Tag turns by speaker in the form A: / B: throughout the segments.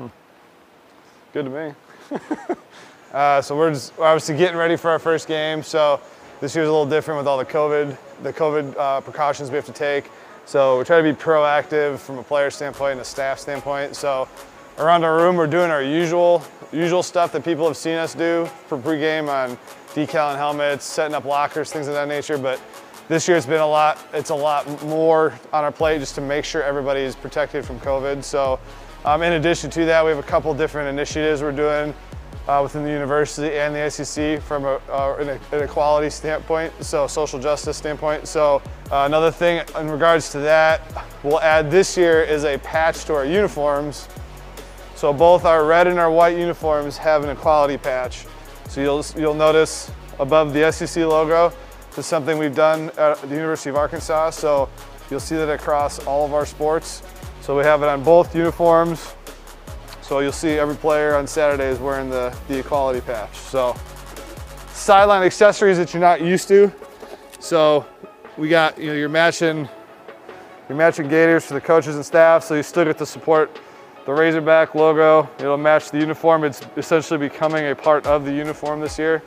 A: Good to me. uh, so we're just we're obviously getting ready for our first game. So this year's a little different with all the COVID, the COVID uh, precautions we have to take. So we're trying to be proactive from a player standpoint and a staff standpoint. So around our room, we're doing our usual usual stuff that people have seen us do for pregame on decal and helmets, setting up lockers, things of that nature. But this year it's been a lot, it's a lot more on our plate just to make sure everybody is protected from COVID. So um, in addition to that, we have a couple different initiatives we're doing uh, within the university and the SEC from uh, an equality standpoint, so social justice standpoint. So uh, another thing in regards to that, we'll add this year is a patch to our uniforms. So both our red and our white uniforms have an equality patch. So you'll, you'll notice above the SEC logo, this is something we've done at the University of Arkansas. So you'll see that across all of our sports. So we have it on both uniforms. So you'll see every player on Saturday is wearing the, the equality patch. So sideline accessories that you're not used to. So we got, you know, you're matching, you're matching gaiters for the coaches and staff. So you still get to support the Razorback logo. It'll match the uniform. It's essentially becoming a part of the uniform this year.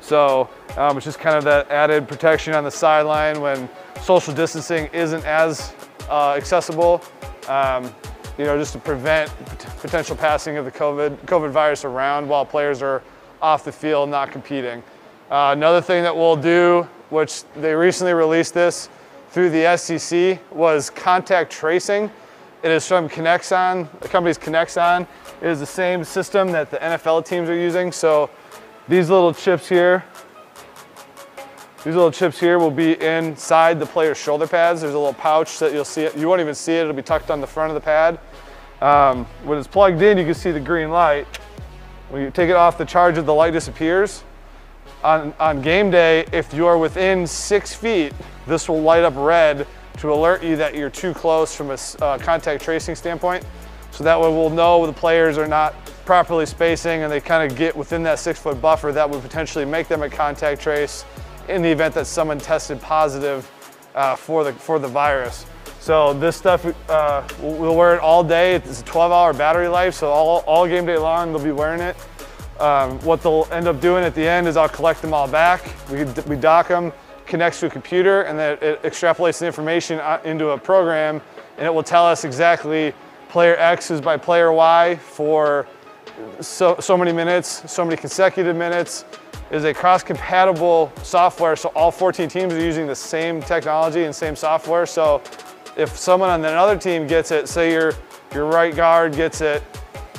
A: So um, it's just kind of that added protection on the sideline when social distancing isn't as uh, accessible. Um, you know, just to prevent potential passing of the COVID, COVID virus around while players are off the field not competing. Uh, another thing that we'll do, which they recently released this through the SEC, was contact tracing. It is from Kinexon, the company's Kinexon. It is the same system that the NFL teams are using. So these little chips here, these little chips here will be inside the player's shoulder pads. There's a little pouch that you'll see it. You won't even see it. It'll be tucked on the front of the pad. Um, when it's plugged in, you can see the green light. When you take it off the charger, the light disappears. On, on game day, if you are within six feet, this will light up red to alert you that you're too close from a uh, contact tracing standpoint. So that way we'll know the players are not properly spacing and they kind of get within that six foot buffer that would potentially make them a contact trace in the event that someone tested positive uh, for, the, for the virus. So this stuff, uh, we'll wear it all day. It's a 12 hour battery life, so all, all game day long they'll be wearing it. Um, what they'll end up doing at the end is I'll collect them all back. We, we dock them, connects to a computer and then it extrapolates the information uh, into a program and it will tell us exactly player X is by player Y for so, so many minutes, so many consecutive minutes. Is a cross-compatible software, so all 14 teams are using the same technology and same software. So if someone on another team gets it, say your, your right guard gets it,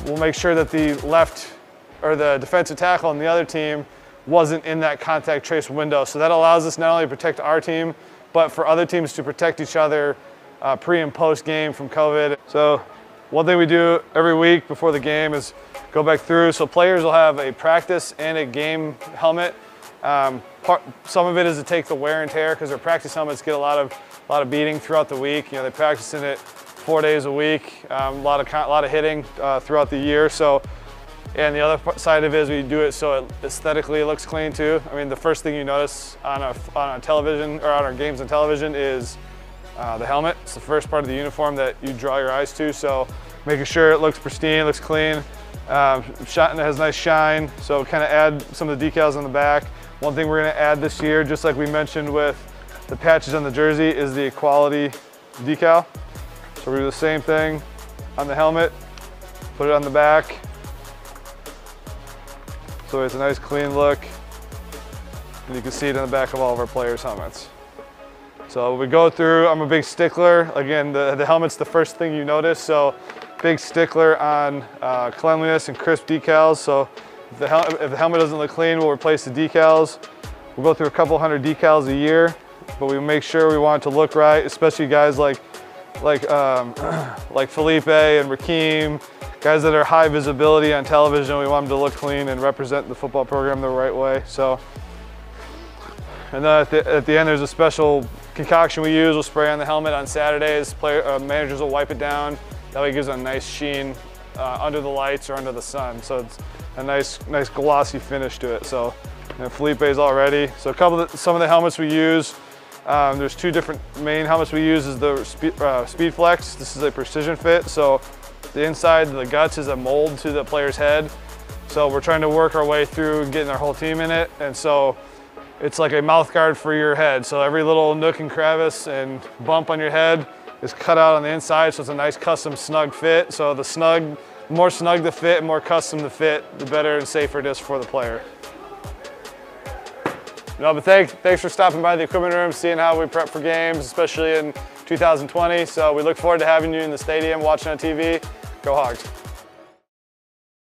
A: we'll make sure that the left or the defensive tackle on the other team wasn't in that contact trace window. So that allows us not only to protect our team, but for other teams to protect each other uh, pre and post game from COVID. So one thing we do every week before the game is go back through. So players will have a practice and a game helmet. Um, part, some of it is to take the wear and tear because their practice helmets get a lot of a lot of beating throughout the week. You know, they practice in it four days a week, um, a lot of a lot of hitting uh, throughout the year. So and the other side of it is we do it so it aesthetically looks clean too. I mean, the first thing you notice on a, on a television or on our games on television is uh, the helmet. It's the first part of the uniform that you draw your eyes to. So making sure it looks pristine, looks clean. Um, it has nice shine. So kind of add some of the decals on the back. One thing we're gonna add this year, just like we mentioned with the patches on the jersey, is the equality decal. So we're do the same thing on the helmet, put it on the back, so it's a nice clean look. And you can see it in the back of all of our players' helmets. So we go through, I'm a big stickler. Again, the, the helmet's the first thing you notice. So big stickler on uh, cleanliness and crisp decals. So if the, if the helmet doesn't look clean, we'll replace the decals. We'll go through a couple hundred decals a year, but we make sure we want it to look right, especially guys like like um, like Feleipe and Rakeem, guys that are high visibility on television. We want them to look clean and represent the football program the right way. So, and then at the, at the end, there's a special concoction we use. We'll spray on the helmet on Saturdays. Player, uh, managers will wipe it down. That way it gives a nice sheen uh, under the lights or under the sun. So it's a nice, nice glossy finish to it. So and Feleipe's already. So a couple of the, some of the helmets we use, um, there's two different main helmets we use is the Speed, uh, Speed Flex. This is a precision fit. So The inside, the guts is a mold to the player's head. So we're trying to work our way through getting our whole team in it. And so it's like a mouth guard for your head. So every little nook and crevice and bump on your head is cut out on the inside. So it's a nice custom snug fit. So the snug, more snug the fit, more custom the fit, the better and safer it is for the player. No, but thanks, thanks for stopping by the equipment room, seeing how we prep for games, especially in 2020. So we look forward to having you in the stadium, watching on TV. Go Hogs.